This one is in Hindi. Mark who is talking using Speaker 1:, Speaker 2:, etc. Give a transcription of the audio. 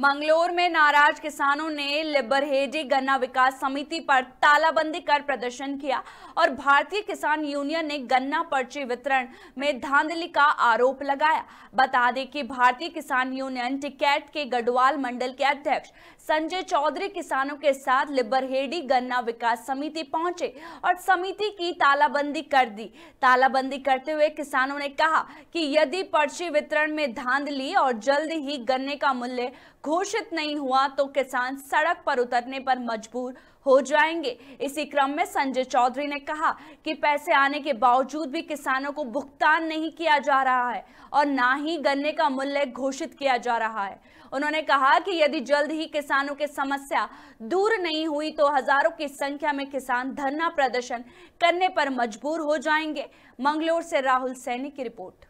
Speaker 1: मंगलोर में नाराज़ किसानों ने लिबरहेडी गन्ना विकास समिति पर तालाबंदी कर प्रदर्शन किया और भारतीय किसान यूनियन ने गन्ना पर्ची वितरण में धांधली का आरोप लगाया। बता दें कि भारतीय किसान यूनियन टिकैट के गढ़वाल मंडल के अध्यक्ष संजय चौधरी किसानों के साथ लिबरहेडी गन्ना विकास समिति पहुँचे और समिति की तालाबंदी कर दी। तालाबंदी करते हुए किसानों ने कहा कि यदि पर्ची वितरण में धांधली और जल्द ही गन्ने का मूल्य घोषित नहीं हुआ तो किसान सड़क पर उतरने पर मजबूर हो जाएँगे। इसी क्रम में संजय चौधरी ने कहा कि पैसे आने के बावजूद भी किसानों को भुगतान नहीं किया जा रहा है और ना ही गन्ने का मूल्य घोषित किया जा रहा है। उन्होंने कहा कि यदि जल्द ही किसानों की समस्या दूर नहीं हुई तो हज़ारों की संख्या में किसान धरना प्रदर्शन करने पर मजबूर हो जाएँगे। मंगलोर से राहुल सैनी की रिपोर्ट।